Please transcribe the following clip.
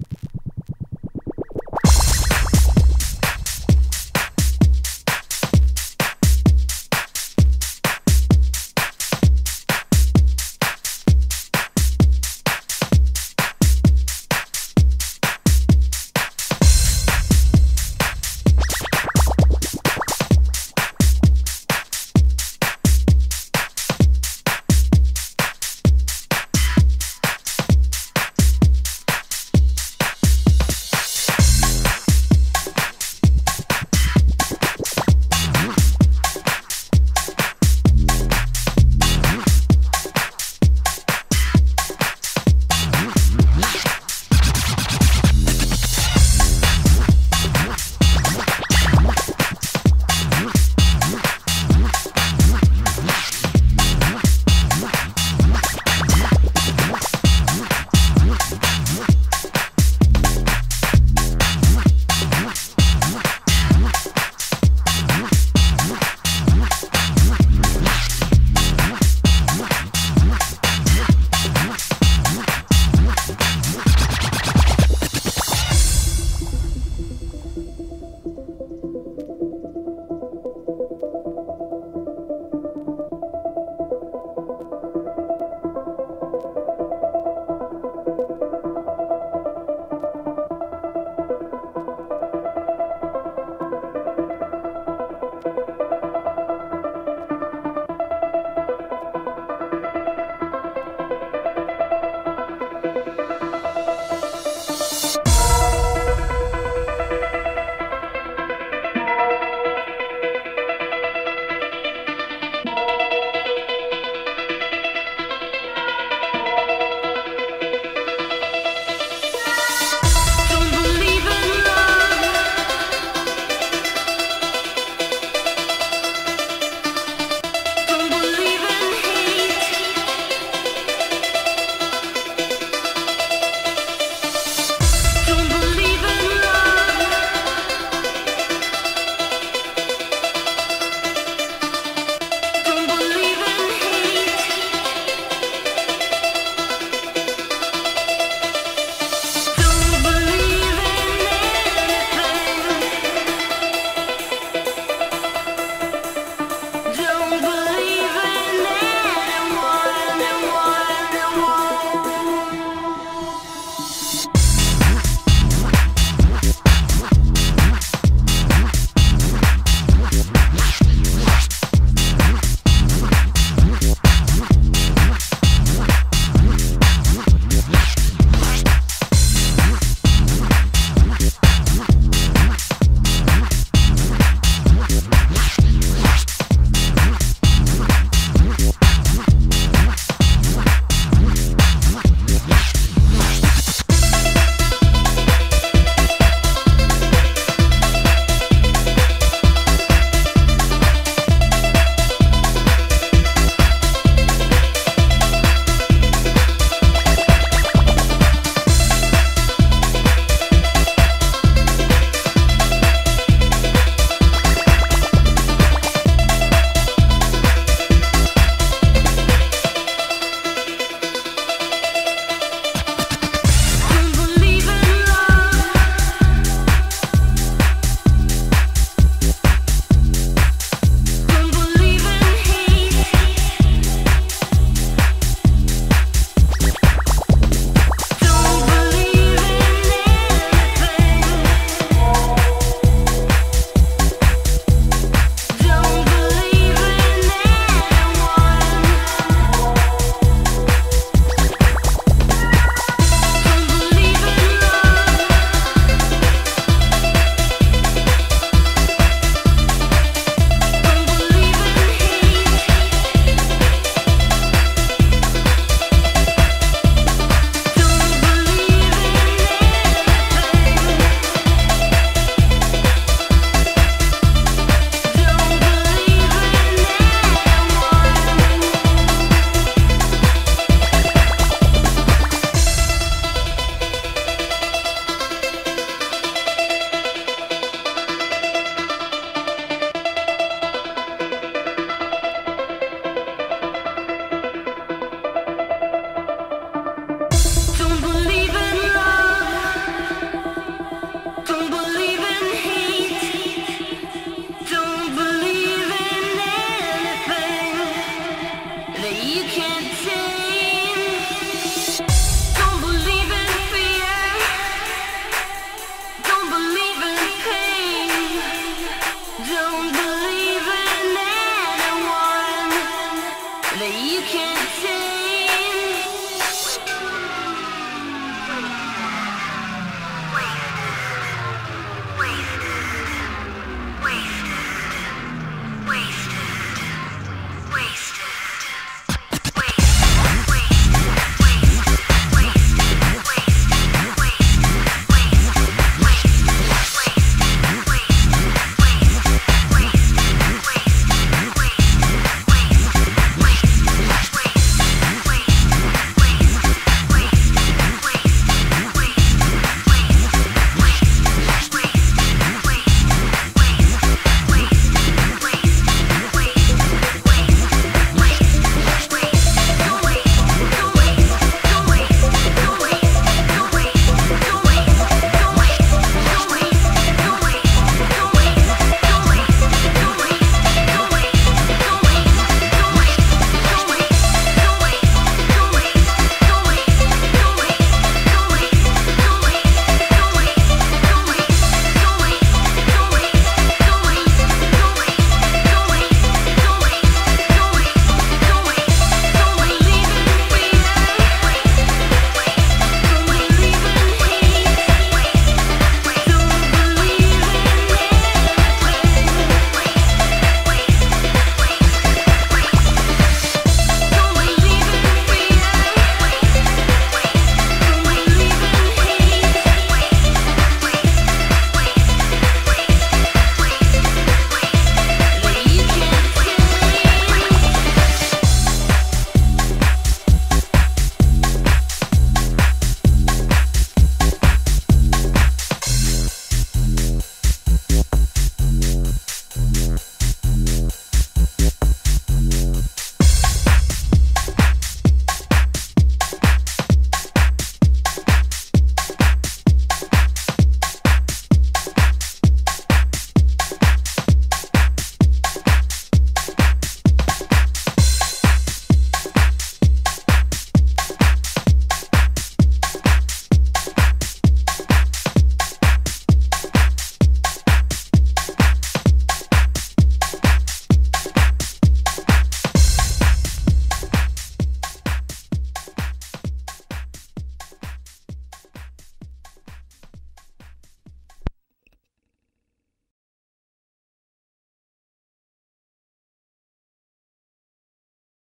you